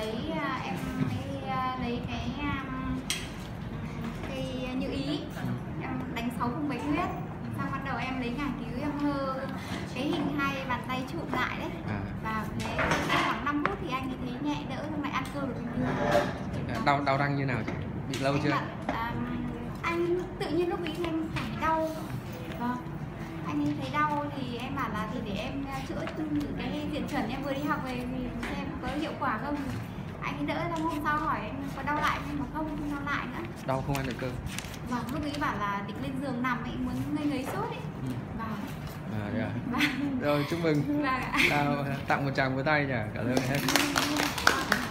anh là lấy à, em lấy, à, lấy cái um, cái như ý. Em đánh sáu vùng bạch huyết. Xong bắt đầu em lấy ngải cứu em hơ cái hình hai bàn tay trụ lại đấy. À, và thế khoảng 5 phút thì anh ấy thấy nhẹ đỡ xong lại ăn cơm được bình thường đau đau răng như nào chị? Bị lâu Em chưa bảo, à, anh tự nhiên lúc ấy em thấy đau. Vâng. Anh ấy thấy đau thì là à, chữa cái diện chuẩn em vừa đi học về thì xem có hiệu quả không. Anh ấy đỡ xong hôm sau hỏi em có đau lại không mà không không đau lại nữa. Đau không ăn được cơm vâng lúc ấy bảo là định lên giường nằm ấy muốn ngây ngấy sốt ấy. Ừ. vâng. À, dạ. rồi chúc mừng. Vâng ạ. Nào, tặng một tràng với tay nhỉ cảm ơn em